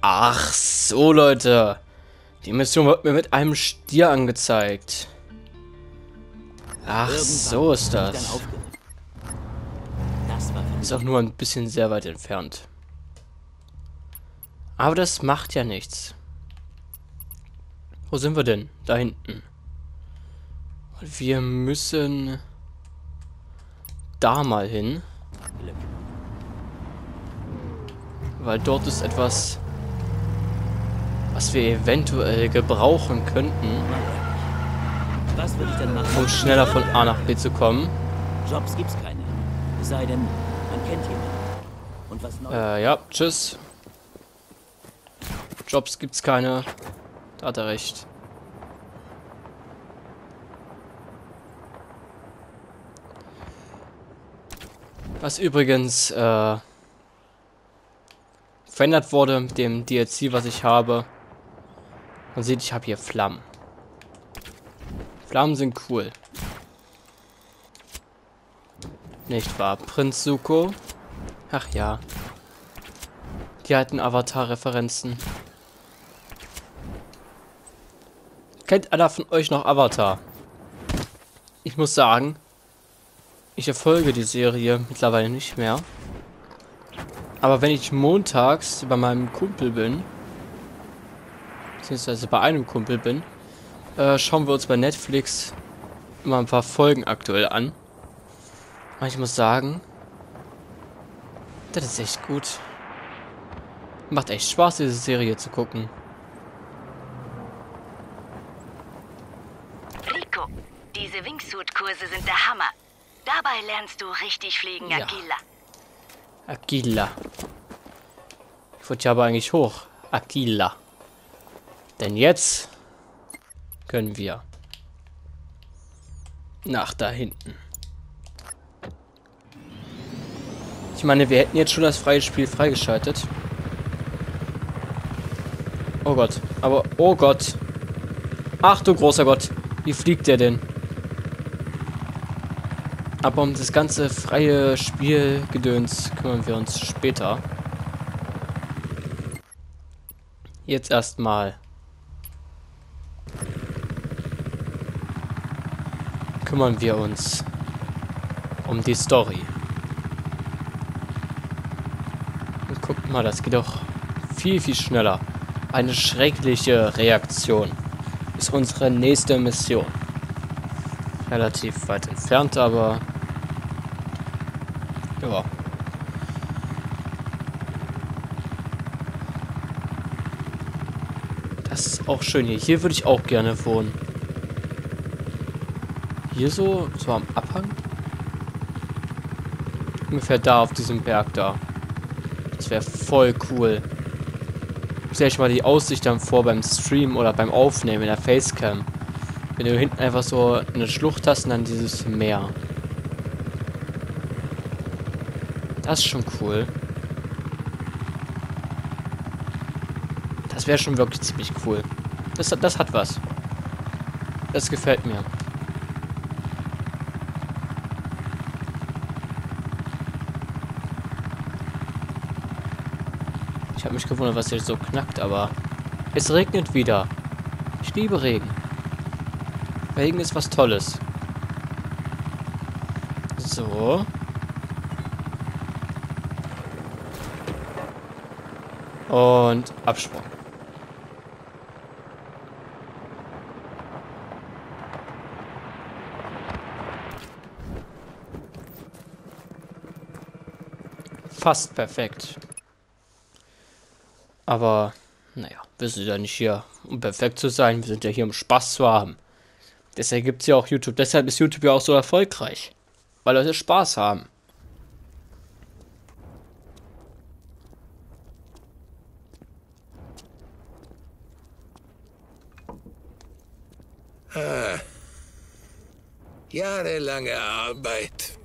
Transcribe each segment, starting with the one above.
Ach so, Leute. Die Mission wird mir mit einem Stier angezeigt. Ach, so ist das. Ist auch nur ein bisschen sehr weit entfernt. Aber das macht ja nichts. Wo sind wir denn? Da hinten. Und wir müssen da mal hin. Weil dort ist etwas, was wir eventuell gebrauchen könnten. Was würde ich denn machen? Um schneller von A nach B zu kommen. Jobs gibt's keine. Es sei denn, man kennt jemanden. Und was. Äh, ja, tschüss. Jobs gibt's keine. Da hat er recht. Was übrigens äh, verändert wurde mit dem DLC, was ich habe. Man sieht, ich habe hier Flammen. Flammen sind cool. Nicht wahr, Prinz Suko? Ach ja. Die alten Avatar-Referenzen. Kennt einer von euch noch Avatar? Ich muss sagen, ich erfolge die Serie mittlerweile nicht mehr. Aber wenn ich montags bei meinem Kumpel bin, beziehungsweise bei einem Kumpel bin, äh, schauen wir uns bei Netflix immer ein paar Folgen aktuell an. Und ich muss sagen, das ist echt gut. Macht echt Spaß, diese Serie zu gucken. Rico, diese Wingsuit-Kurse sind der Hammer. Dabei lernst du richtig fliegen, Ja. Aquila. Aquila. Ich wollte ja aber eigentlich hoch. Aquila. Denn jetzt können wir nach da hinten. Ich meine, wir hätten jetzt schon das freie Spiel freigeschaltet. Oh Gott. Aber, oh Gott. Ach du großer Gott. Wie fliegt der denn? Aber um das ganze freie Spielgedöns kümmern wir uns später. Jetzt erstmal kümmern wir uns um die Story. Und guckt mal, das geht doch viel, viel schneller. Eine schreckliche Reaktion ist unsere nächste Mission. Relativ weit entfernt, aber ja. Das ist auch schön hier. Hier würde ich auch gerne wohnen. Hier so, so am Abhang? Ungefähr da auf diesem Berg da. Das wäre voll cool. Stell ich mal die Aussicht dann vor beim Stream oder beim Aufnehmen in der Facecam. Wenn du hinten einfach so eine Schlucht hast und dann dieses Meer. Das ist schon cool. Das wäre schon wirklich ziemlich cool. Das, hat- das hat was. Das gefällt mir. Ich habe mich gewundert, was hier so knackt, aber es regnet wieder. Ich liebe Regen. Regen ist was Tolles. So. Und Absprung. Fast perfekt. Aber, naja, wir sind ja nicht hier, um perfekt zu sein. Wir sind ja hier, um Spaß zu haben. Deshalb gibt es ja auch YouTube. Deshalb ist YouTube ja auch so erfolgreich. Weil Leute Spaß haben. Jahrelange Arbeit.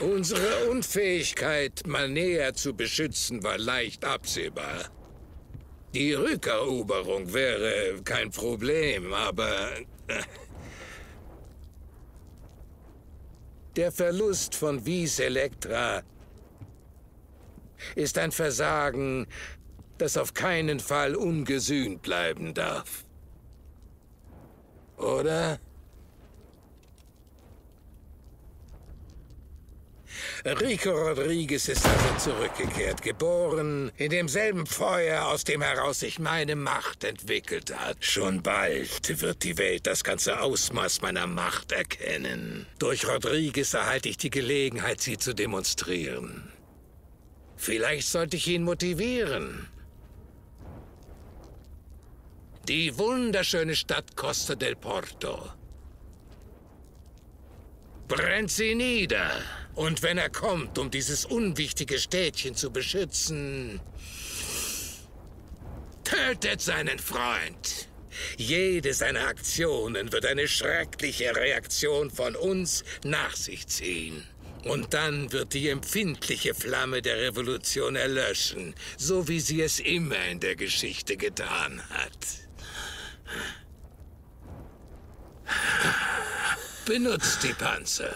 Unsere Unfähigkeit, Manea zu beschützen, war leicht absehbar. Die Rückeroberung wäre kein Problem, aber... äh, Der Verlust von Vis Electra ist ein Versagen, das auf keinen Fall ungesühnt bleiben darf. Oder? Rico Rodriguez ist also zurückgekehrt, geboren in demselben Feuer, aus dem heraus sich meine Macht entwickelt hat. Schon bald wird die Welt das ganze Ausmaß meiner Macht erkennen. Durch Rodriguez erhalte ich die Gelegenheit, sie zu demonstrieren. Vielleicht sollte ich ihn motivieren. Die wunderschöne Stadt Costa del Porto. Brennt sie nieder. Und wenn er kommt, um dieses unwichtige Städtchen zu beschützen, tötet seinen Freund. Jede seiner Aktionen wird eine schreckliche Reaktion von uns nach sich ziehen. Und dann wird die empfindliche Flamme der Revolution erlöschen, so wie sie es immer in der Geschichte getan hat. Benutzt die Panzer.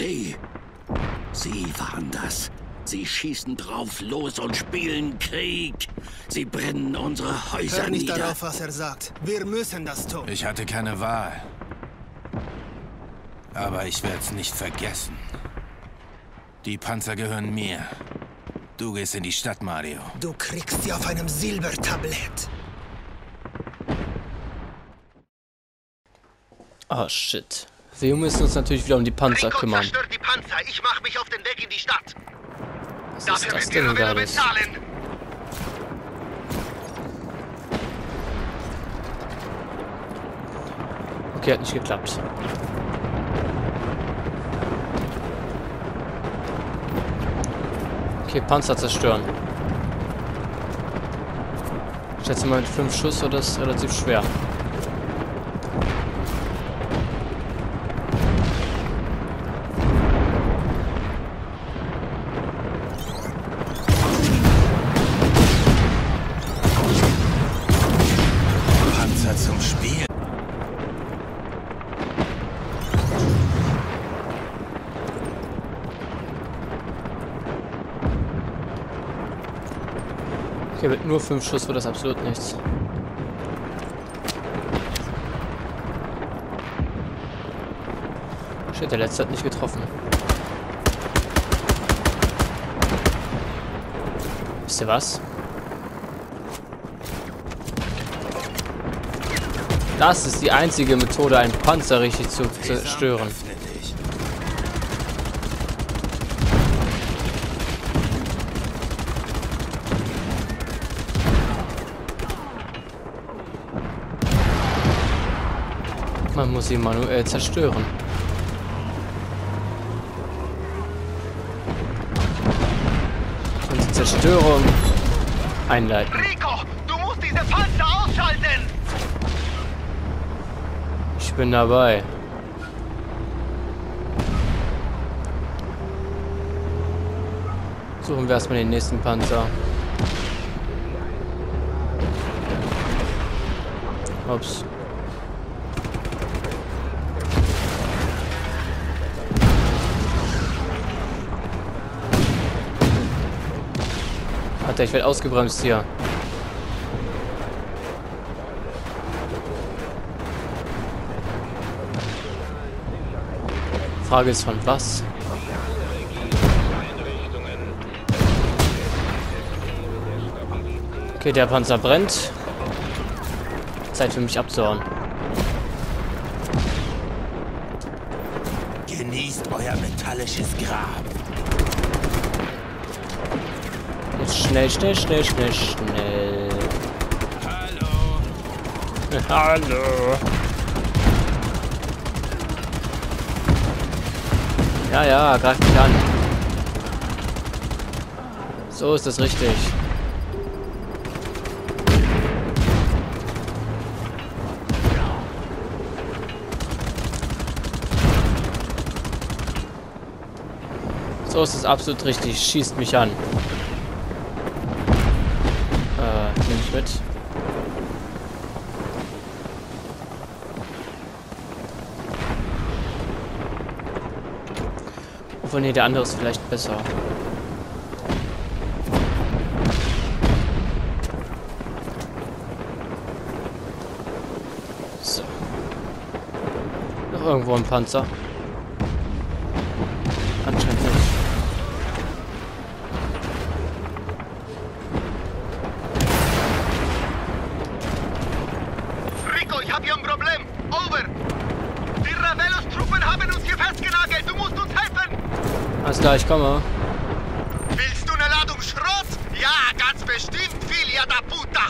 Sie. Sie waren das. Sie schießen drauf los und spielen Krieg. Sie brennen unsere Häuser Hör nicht nieder. darauf, was er sagt. Wir müssen das tun. Ich hatte keine Wahl. Aber ich werde es nicht vergessen. Die Panzer gehören mir. Du gehst in die Stadt, Mario. Du kriegst sie auf einem Silbertablett. Oh shit. Wir müssen uns natürlich wieder um die Panzer Rico kümmern. die Panzer. Ich mache mich auf den Weg in die Stadt. Was Dafür ist das denn Geiles? bezahlen. Okay, hat nicht geklappt. Okay, Panzer zerstören. Ich schätze mal mit 5 Schuss wird das relativ schwer. Mit nur 5 Schuss wird das absolut nichts. Shit, der letzte hat nicht getroffen. Wisst ihr was? Das ist die einzige Methode, einen Panzer richtig zu zerstören. Muss ihn manuell zerstören. Und die Zerstörung einleiten. Rico, du musst diese Panzer ausschalten. Ich bin dabei. Suchen wir erstmal den nächsten Panzer. Ups. Alter, ich werde ausgebremst hier. Frage ist von was? Okay, der Panzer brennt. Zeit für mich abzuhauen. Genießt euer metallisches Grab. Jetzt schnell, schnell, schnell, schnell, schnell. Hallo. Hallo. Ja, ja, greif mich an. So ist das richtig. So ist es absolut richtig. Schießt mich an. Mit. Obwohl, nee, der andere ist vielleicht besser. So. Noch irgendwo ein Panzer. Klar, ich komme. Willst du eine Ladung Schrott? Ja, ganz bestimmt, Filia da Puta.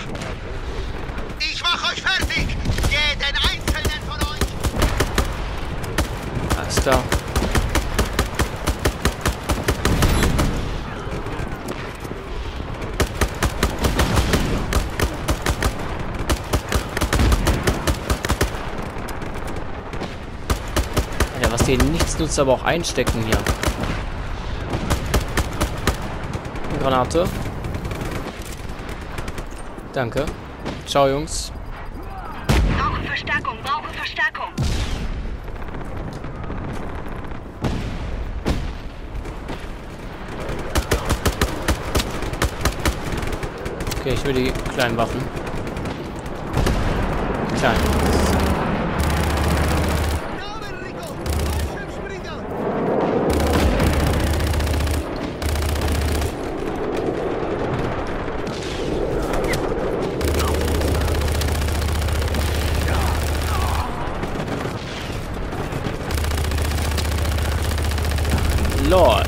Ich mach euch fertig. Jeden einzelnen von euch. Alles klar. Was denen nichts nutzt, aber auch einstecken hier. Granate. Danke. Ciao, Jungs. Brauche Verstärkung, brauche Verstärkung. Okay, ich will die kleinen Waffen. Klein. Lol.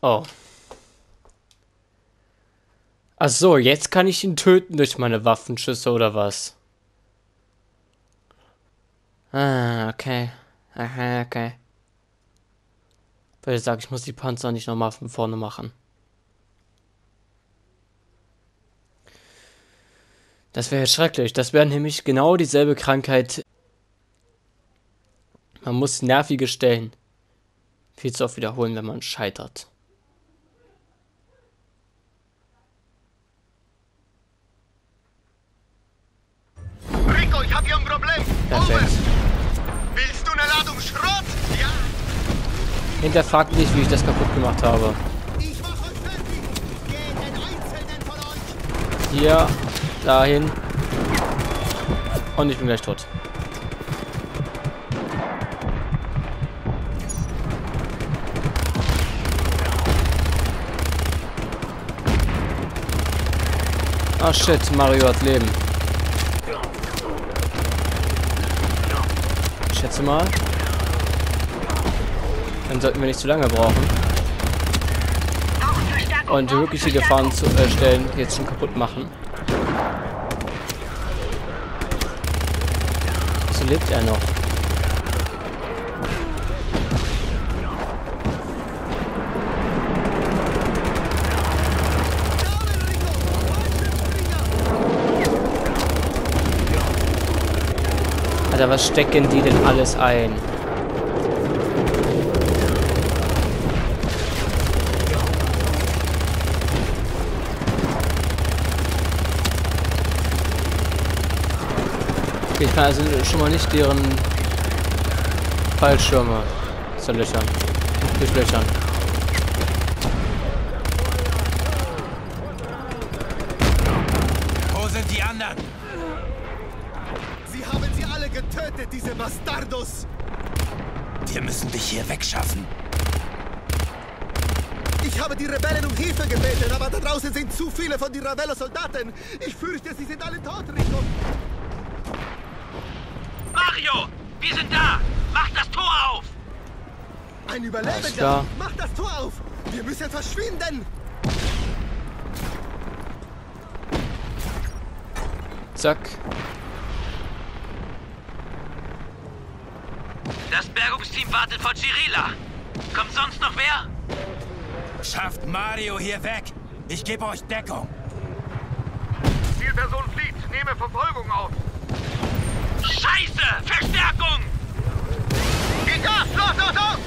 Oh. Ach so, jetzt kann ich ihn töten durch meine Waffenschüsse oder was? Ah, okay. Aha, okay. Weil ich sage, ich muss die Panzer nicht nochmal von vorne machen. Das wäre schrecklich. Das wäre nämlich genau dieselbe Krankheit. Man muss nervige Stellen viel zu oft wiederholen, wenn man scheitert. Perfekt. Willst du eine Ladung Schrott? Ja. Hinterfragt nicht, wie ich das kaputt gemacht habe. Hier, dahin. Und ich bin gleich tot. Ah shit, Mario hat Leben. Schätze mal. Dann sollten wir nicht zu lange brauchen. Und wirkliche Verstärkung. Gefahren zu äh, jetzt schon kaputt machen. So lebt er noch. Alter, was stecken die denn alles ein? Ich kann also schon mal nicht deren Fallschirme zerlöchern. Durchlöchern. Wir müssen dich hier wegschaffen. Ich habe die Rebellen um Hilfe gebeten, aber da draußen sind zu viele von den Ravello-Soldaten. Ich fürchte, sie sind alle tot, Rico. Mario, wir sind da! Mach das Tor auf! Ein Überlebender! Mach das Tor auf! Wir müssen verschwinden! Zack. Das Bergungsteam wartet vor Cirilla. Kommt sonst noch wer? Schafft Mario hier weg. Ich gebe euch Deckung. Zielperson flieht. Nehme Verfolgung auf. Scheiße! Verstärkung! Geh Gas! Los, los, los!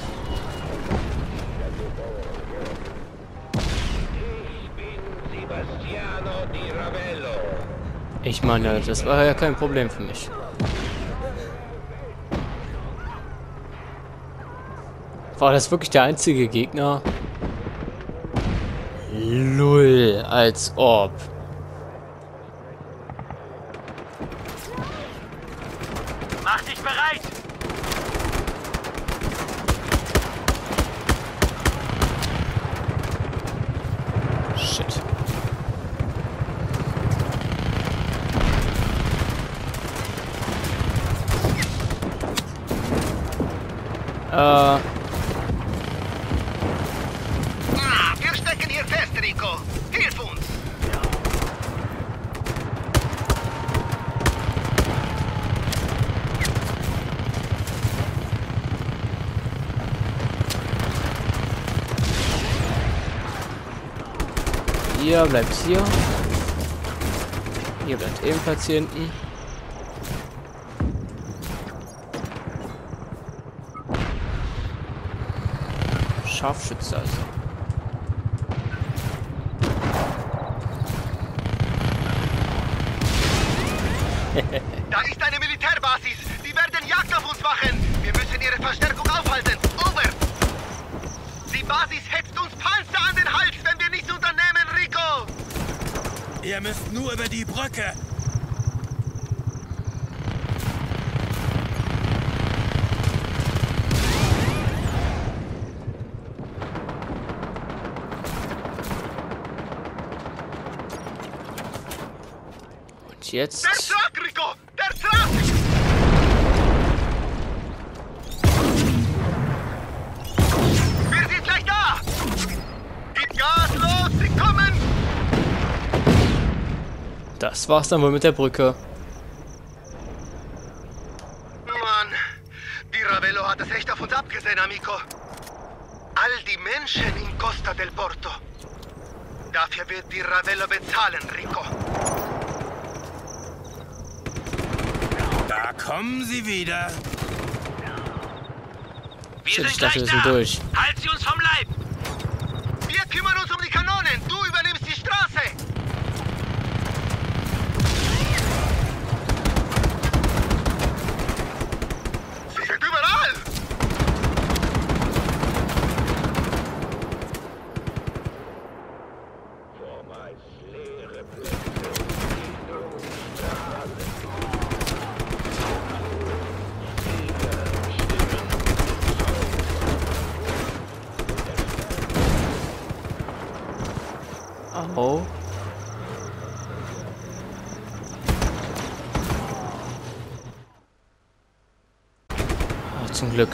Ich meine, das war ja kein Problem für mich. War das wirklich der einzige Gegner? Lull, als ob. Mach dich bereit! Shit. Äh, Ah, wir stecken hier fest, Rico. Hilf uns! Ihr bleibt hier. Ihr bleibt ebenfalls hier hinten. Scharfschütze also. nur über die Brücke. Und jetzt... Das war's dann wohl mit der Brücke. Mann, die Ravello hat es echt auf uns abgesehen, Amico. All die Menschen in Costa del Porto. Dafür wird die Ravello bezahlen, Rico. Da kommen sie wieder. Wir Shit, sind ich dachte, wir sind da. durch. Halt sie uns vom Leib! Wir kümmern uns um die Kanonen. Du übernimmst die Straße. Sie sind überall! Au. Ah, zum Glück.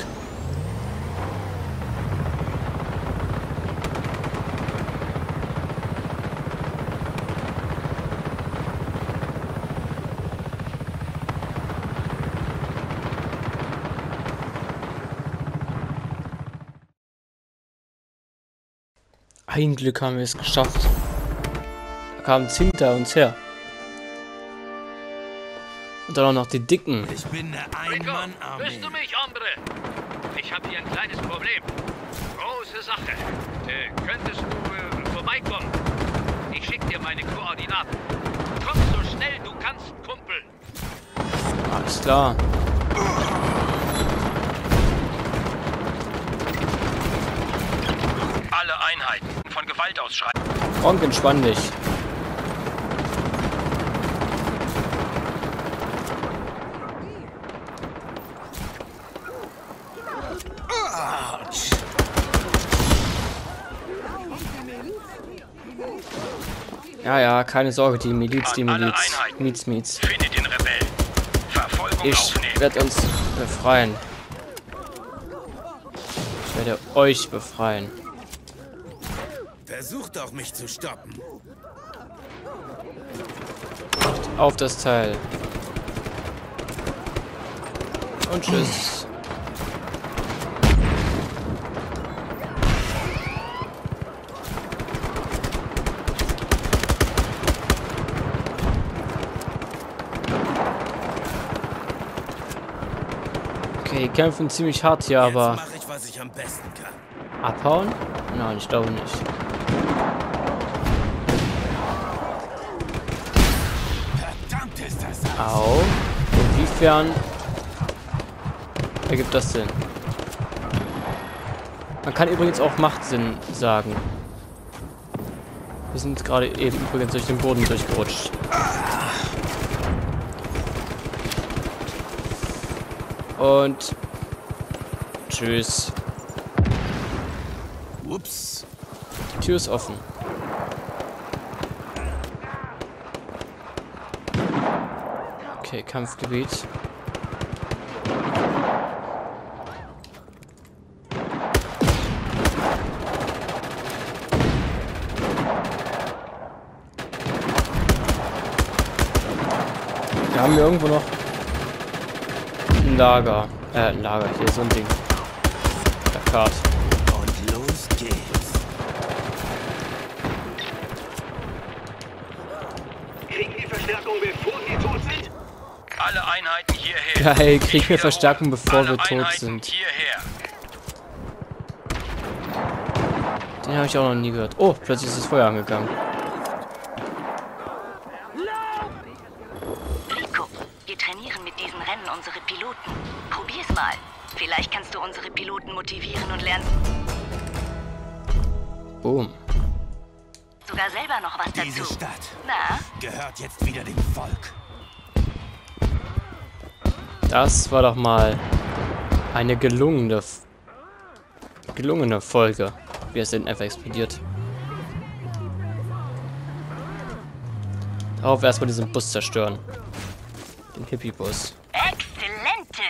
Ein Glück haben wir es geschafft. Da kamen es hinter uns her. Und dann auch noch die Dicken. Ich bin eine Rico, Ein-Mann-Armee. hörst du mich, Hombre? Ich habe hier ein kleines Problem. Große Sache. Äh, könntest du äh, vorbeikommen? Ich schick dir meine Koordinaten. Komm so schnell du kannst, Kumpel. Alles klar. Alle Einheiten von Gewalt ausschreiten. Ronk, entspann dich. Ja, ja, keine Sorge, die Miliz, die Miliz. Mietz, Mietz. Ich werde uns befreien. Ich werde euch befreien. Doch, mich zu stoppen. Auf das Teil. Und tschüss. Okay, die kämpfen ziemlich hart hier, aber Jetzt mache ich, was ich am besten kann. abhauen? Nein, ich glaube nicht. Inwiefern ergibt das Sinn? Man kann übrigens auch Machtsinn sagen. Wir sind gerade eben übrigens durch den Boden durchgerutscht. Und tschüss. Ups. Die Tür ist offen. Okay, Kampfgebiet. Wir haben hier irgendwo noch ein Lager. Äh, ein Lager. Hier so ein Ding. Plakat. Und los geht's. Kriegen wir Verstärkung, bevor wir tot sind? Alle Einheiten hierher. Geil, kriegen wir Verstärkung, bevor alle wir tot Einheiten sind. Hierher. Den habe ich auch noch nie gehört. Oh, plötzlich ist das Feuer angegangen. Rico, wir trainieren mit diesen Rennen unsere Piloten. Probier's mal. Vielleicht kannst du unsere Piloten motivieren und lernst Boom. sogar selber noch was Diese dazu. Stadt Na, gehört jetzt wieder dem Volk. Das war doch mal eine gelungene, gelungene Folge. Wir sind einfach explodiert. Darauf erstmal diesen Bus zerstören. Den Hippie-Bus. exzellente!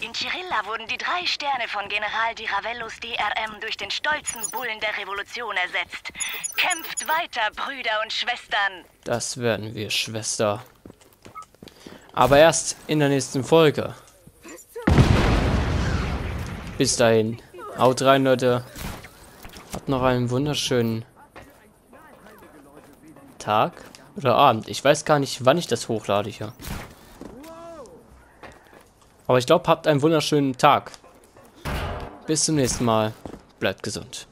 In Chirilla wurden die drei Sterne von General Di Ravellos DRM durch den stolzen Bullen der Revolution ersetzt. Kämpft weiter, Brüder und Schwestern! Das werden wir, Schwester. Aber erst in der nächsten Folge. Bis dahin. Haut rein, Leute. Habt noch einen wunderschönen Tag oder Abend. Ich weiß gar nicht, wann ich das hochlade hier. Aber ich glaube, habt einen wunderschönen Tag. Bis zum nächsten Mal. Bleibt gesund.